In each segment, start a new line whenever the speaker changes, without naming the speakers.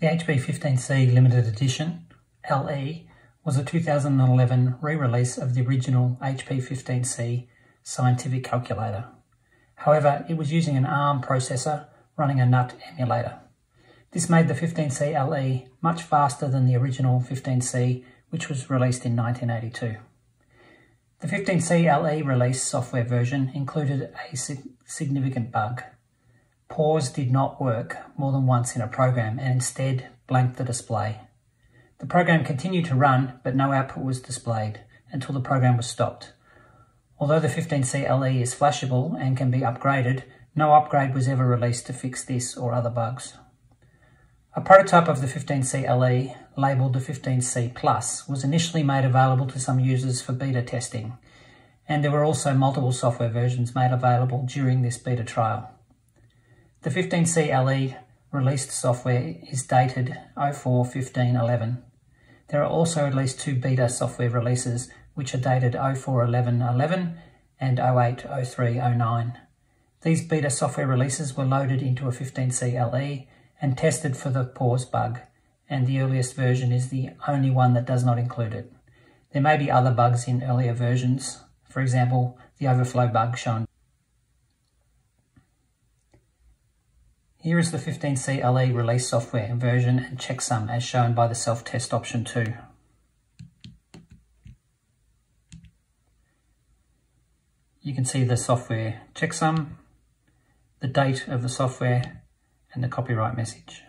The HP15C Limited Edition, LE, was a 2011 re-release of the original HP15C scientific calculator. However, it was using an ARM processor running a NUT emulator. This made the 15C LE much faster than the original 15C, which was released in 1982. The 15C LE release software version included a significant bug. Pause did not work more than once in a program and instead blanked the display. The program continued to run, but no output was displayed until the program was stopped. Although the 15C LE is flashable and can be upgraded, no upgrade was ever released to fix this or other bugs. A prototype of the 15C LE, labelled the 15C Plus, was initially made available to some users for beta testing, and there were also multiple software versions made available during this beta trial. The 15C LE released software is dated 04-15-11. There are also at least two beta software releases which are dated 04-11-11 and 08-03-09. These beta software releases were loaded into a 15C LE and tested for the pause bug, and the earliest version is the only one that does not include it. There may be other bugs in earlier versions, for example, the overflow bug shown Here is the 15C LE release software version and checksum as shown by the self-test option 2. You can see the software checksum, the date of the software and the copyright message.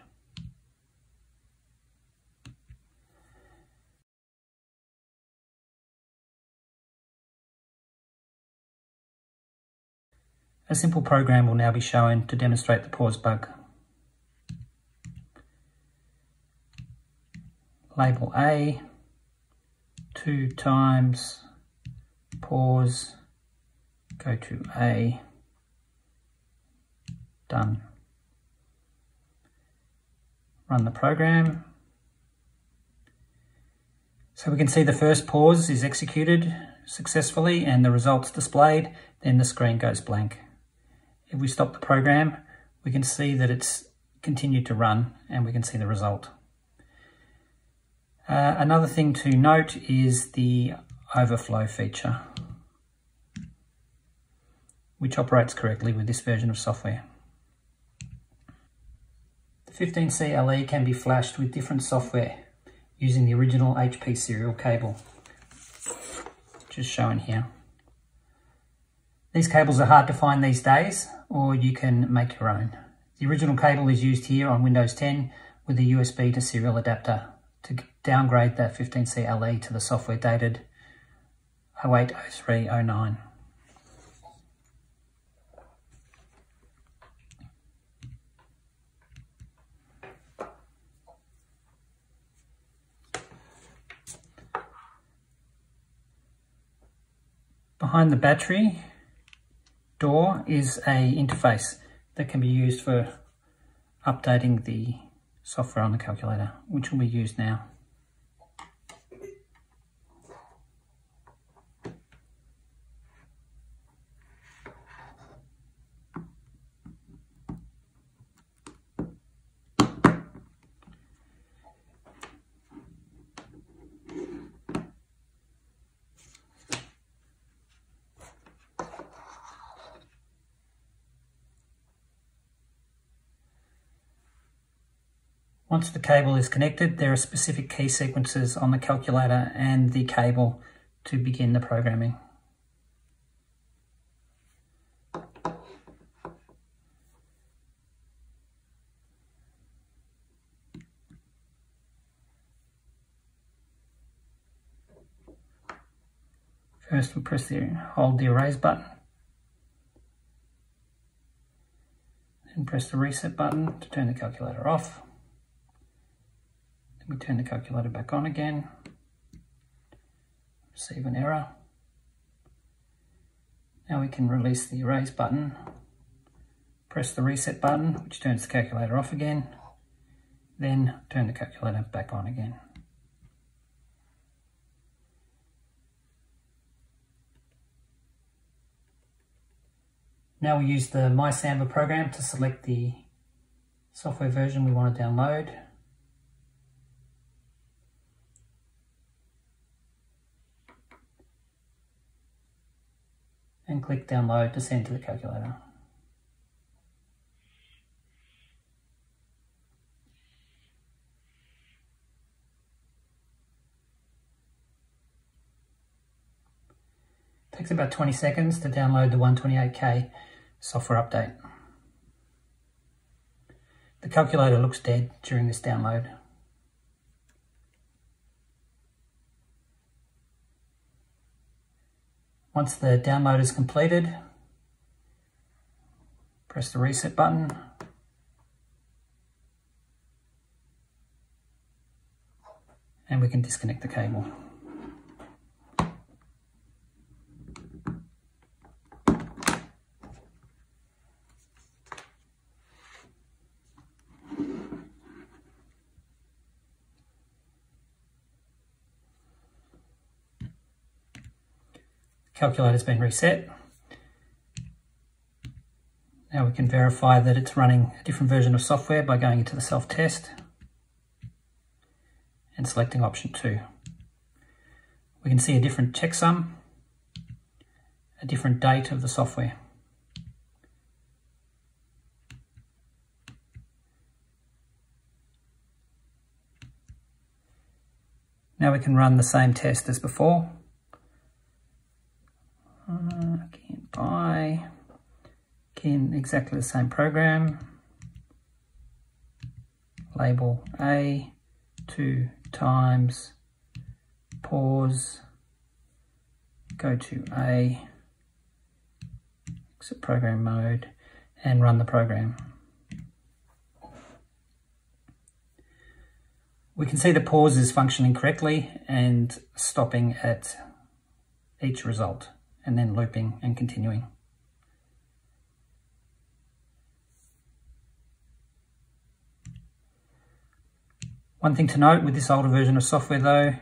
A simple program will now be shown to demonstrate the pause bug. Label A, two times, pause, go to A, done. Run the program. So we can see the first pause is executed successfully and the results displayed, then the screen goes blank. If we stop the program, we can see that it's continued to run and we can see the result. Uh, another thing to note is the overflow feature, which operates correctly with this version of software. The 15C LE can be flashed with different software using the original HP serial cable, just shown here. These cables are hard to find these days, or you can make your own. The original cable is used here on Windows 10 with a USB to serial adapter to downgrade that 15C LE to the software dated 080309. Behind the battery door is a interface that can be used for updating the software on the calculator, which will be used now. Once the cable is connected, there are specific key sequences on the calculator and the cable to begin the programming. First we press the hold the erase button. Then press the reset button to turn the calculator off. We turn the calculator back on again. Receive an error. Now we can release the erase button. Press the reset button, which turns the calculator off again. Then turn the calculator back on again. Now we use the MySamba program to select the software version we want to download. Click download to send to the calculator. takes about 20 seconds to download the 128K software update. The calculator looks dead during this download. Once the download is completed, press the reset button. And we can disconnect the cable. Calculator's been reset. Now we can verify that it's running a different version of software by going into the self-test and selecting option 2. We can see a different checksum, a different date of the software. Now we can run the same test as before. Uh, in exactly the same program. Label A, two times, pause, go to A, exit program mode, and run the program. We can see the pause is functioning correctly and stopping at each result and then looping and continuing. One thing to note with this older version of software though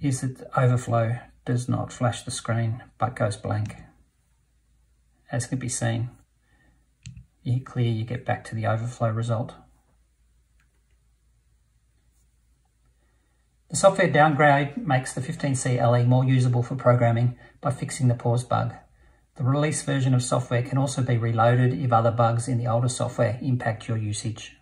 is that overflow does not flash the screen but goes blank. As can be seen, you hit clear, you get back to the overflow result. The software downgrade makes the 15C LE more usable for programming by fixing the pause bug. The release version of software can also be reloaded if other bugs in the older software impact your usage.